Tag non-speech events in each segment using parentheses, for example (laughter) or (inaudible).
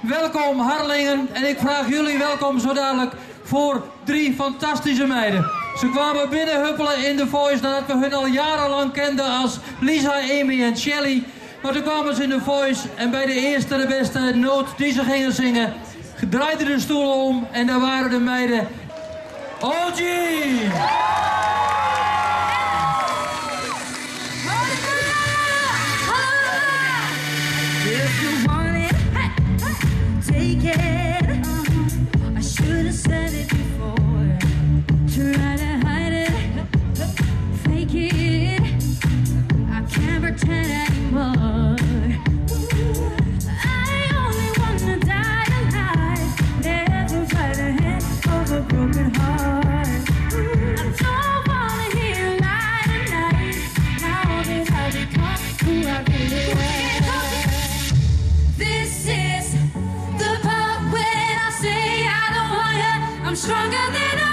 Welkom Harlingen en ik vraag jullie welkom zo dadelijk voor drie fantastische meiden. Ze kwamen binnen Huppelen in de Voice nadat we hun al jarenlang kenden als Lisa, Amy en Shelly. Maar toen kwamen ze in de Voice en bij de eerste de beste noot die ze gingen zingen, draaiden de stoelen om en daar waren de meiden. OG! Stronger than I.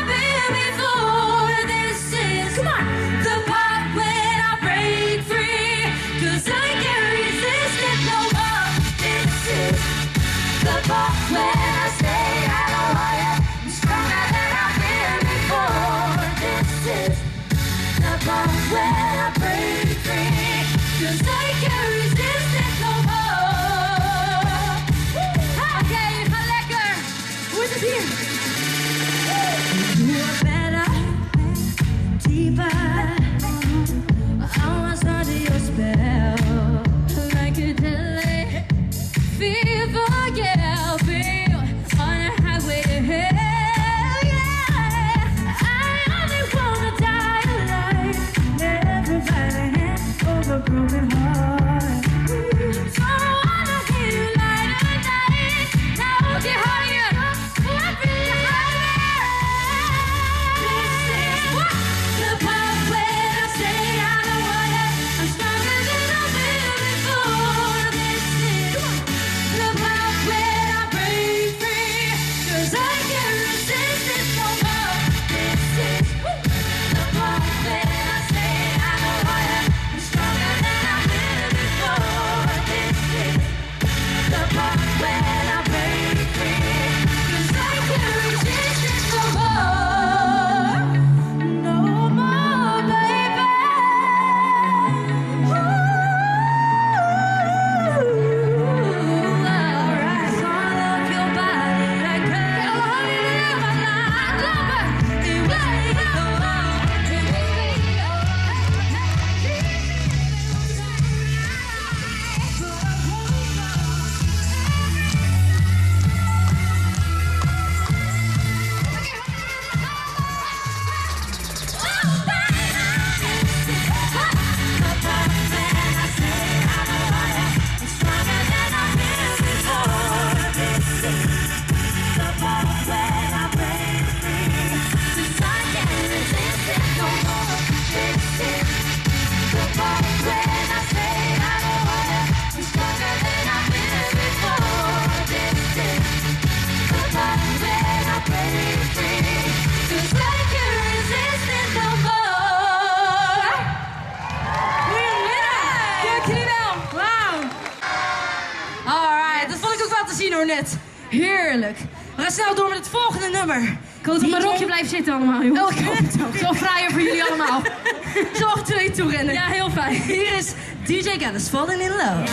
heerlijk. We gaan snel door met het volgende nummer. Ik hoop op mijn rokje blijft zitten allemaal, jongens. Elke Zo vrijer (laughs) voor jullie allemaal. (laughs) Zo twee je. Ja, heel fijn. Hier is DJ Gaddis Falling in Love.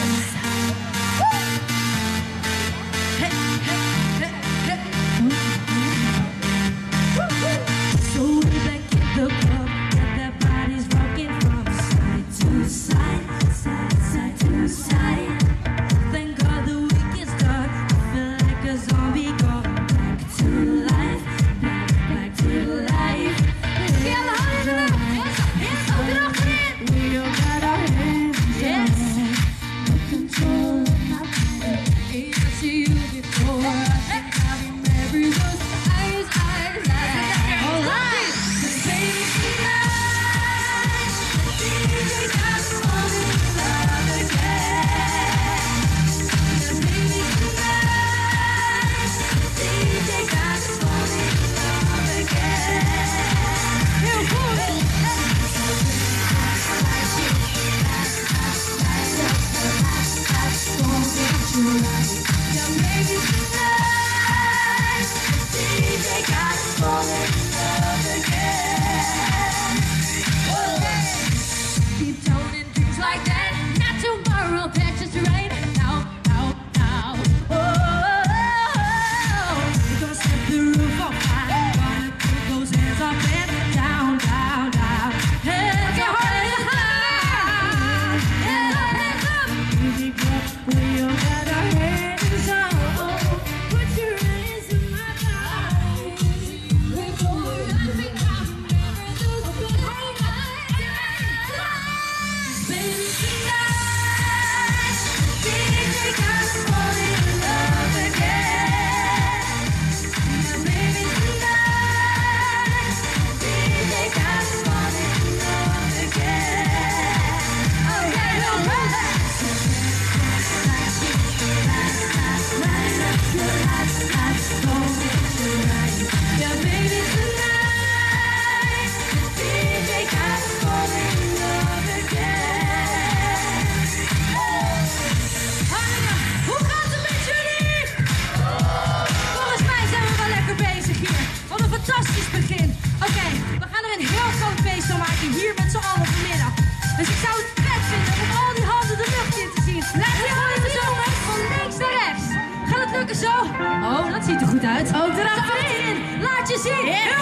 Ziet er goed uit. Ook erachterin. Achterin. Laat je zien. Yeah.